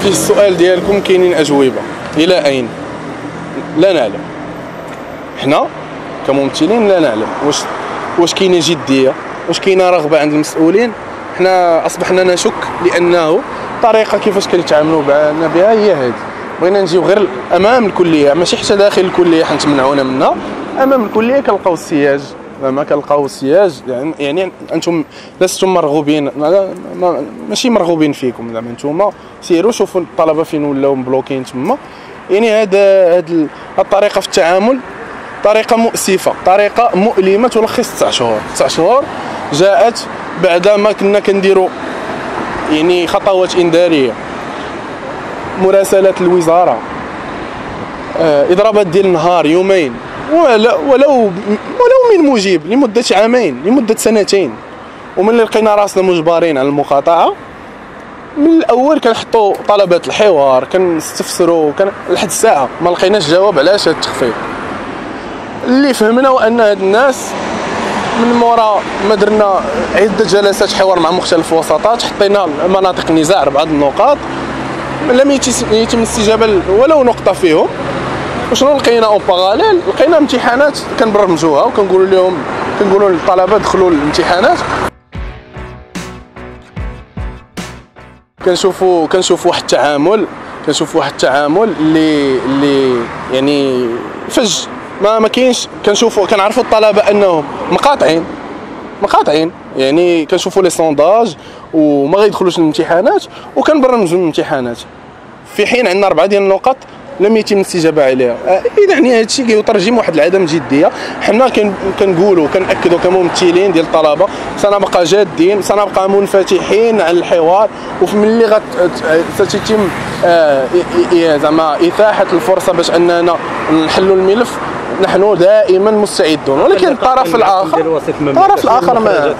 في السؤال ديالكم كاينين أجوبة. إلى أين؟ لا نعلم. حنا كممثلين لا نعلم. واش واش كاينة جدية؟ واش كاينة رغبة عند المسؤولين؟ حنا أصبحنا نشك لأنه الطريقة كيفاش كيتعاملوا معنا بها هي هذه. بغينا نجيو غير امام الكلية. ماشي حتى داخل الكلية حنتمنعونا منها. أمام الكلية كنلقاو السياج. زعما كنلقاو السياج يعني, يعني أنتم لستم مرغوبين ماشي مرغوبين فيكم زعما أنتم سيروا شوفوا الطلبة فين ولاو مبلوكين تما. يعني هذا هاد الطريقة في التعامل طريقة مؤسفة طريقة مؤلمة تلخص تسع شهور. تسع شهور جاءت بعد ما كنا كنديروا يعني خطوات انذاريه مراسلات الوزارة آه، إضرابات ديال نهار يومين. ولو ولو من مجيب لمدة عامين لمدة سنتين. ومن اللي لقينا راسنا مجبرين على المقاطعة من الأول كنحطوا طلبات الحوار كنستفسروا كان لحد الساعة ما لقيناش جواب علاش هذا التخفيض. اللي فهمنا هو أن هاد الناس من مورا ما درنا عدة جلسات حوار مع مختلف الوساطات حطينا مناطق نزاع بعض النقاط. لم يتم الاستجابة ولو نقطة فيهم. وشنو لقينا en parallèle؟ لقينا امتحانات كنبرمجوها وكنقولوا لهم كنقولوا للطلبة دخلوا الامتحانات. كنشوفوا كنشوفوا واحد التعامل كنشوفوا واحد التعامل اللي اللي يعني فج. ما ما كاينش كنشوفوا كنعرفوا الطلبة انهم مقاطعين. مقاطعين. يعني كنشوفوا les sondages وما غيدخلوش الامتحانات وكنبرمجوا الامتحانات في حين عندنا أربعة ديال النقط لم يتم الاستجابه عليها. آه، إذا يعني هذا الشيء كيترجم واحد العدم جدية. حنا كنقولوا كنأكدوا كممثلين ديال الطلبة. سنبقى جادين سنبقى منفتحين على الحوار. وفي ملي ستتم آه، زعما إتاحة الفرصة باش أننا نحلوا الملف. نحن دائما مستعدون. ولكن الطرف الآخر الطرف الآخر ما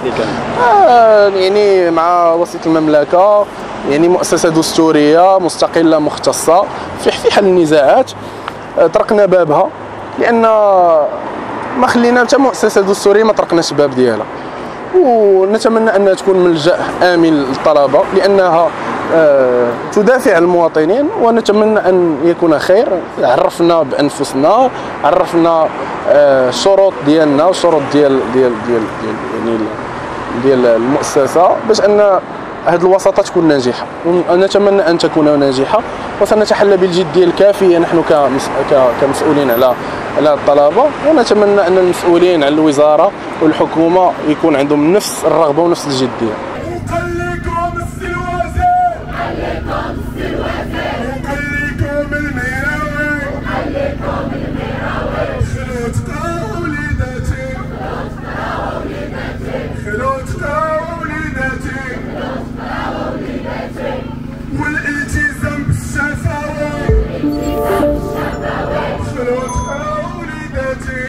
آه يعني مع وسيط المملكة يعني مؤسسة دستورية مستقلة مختصة في حل النزاعات آه، طرقنا بابها لأن ما خلينا حتى مؤسسة دستورية ما طرقناش الباب ديالها. ونتمنى أنها تكون ملجا آمن للطلبة لأنها آه، تدافع عن المواطنين ونتمنى أن يكون خير. عرفنا بأنفسنا عرفنا الشروط آه، ديالنا والشروط ديال ديال ديال ديال يعني ديال المؤسسة باش أن هذه الوساطة تكون ناجحة. ونتمنى أن تكون ناجحة. وسنتحلى بالجديه الكافيه نحن كمسؤولين على على الطلبة. ونتمنى أن المسؤولين على الوزارة والحكومة يكون عندهم نفس الرغبة ونفس الجديه